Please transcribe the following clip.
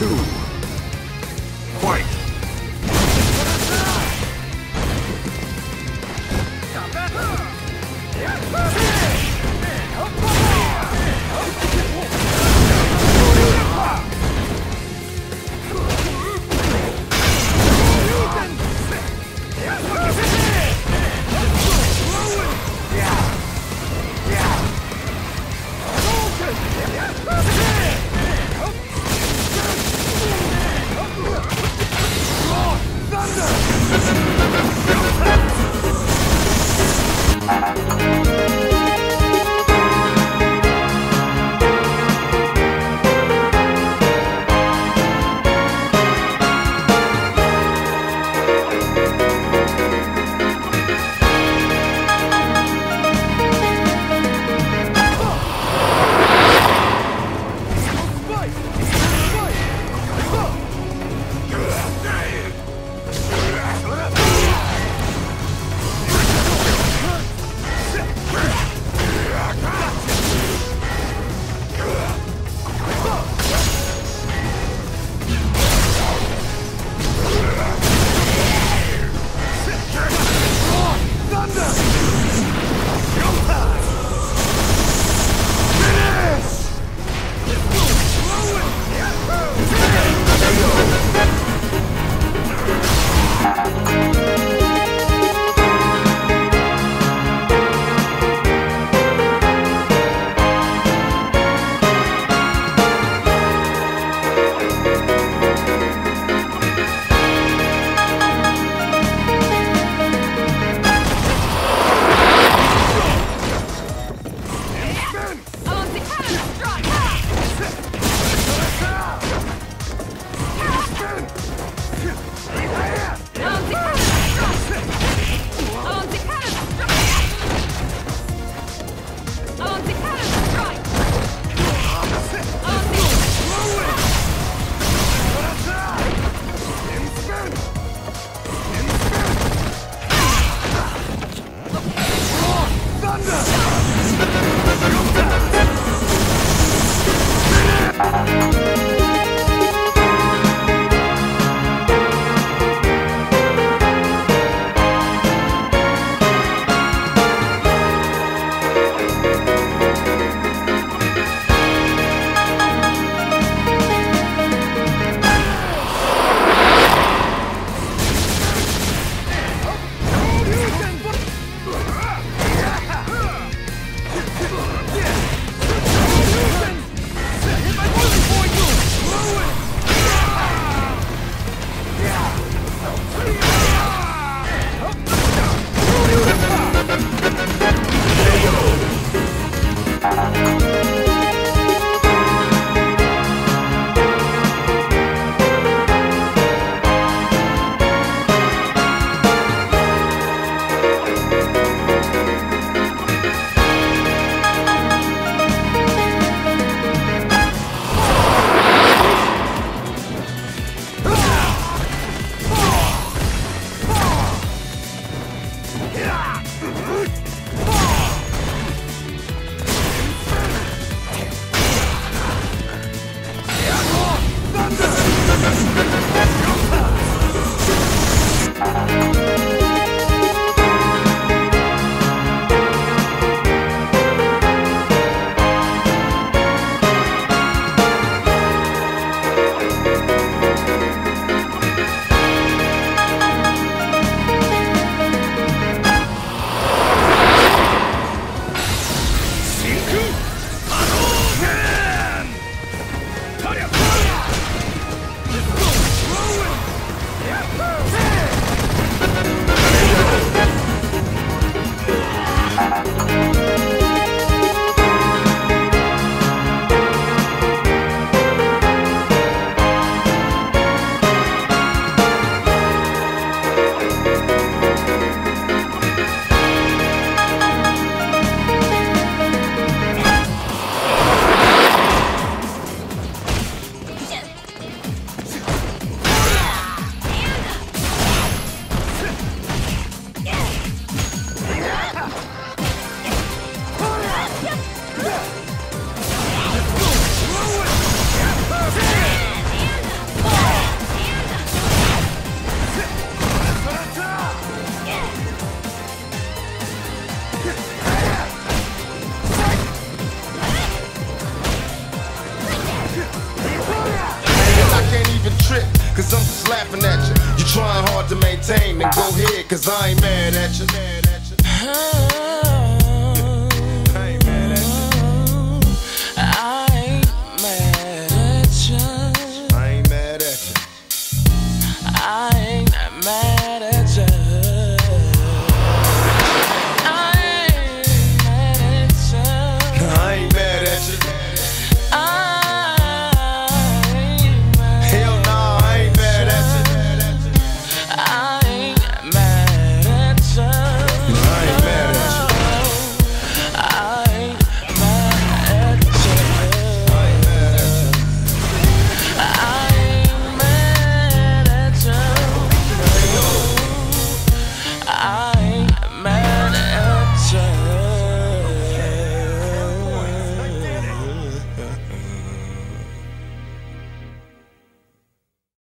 two. Música I'm just laughing at you. You're trying hard to maintain, then go ahead, cause I ain't mad at you.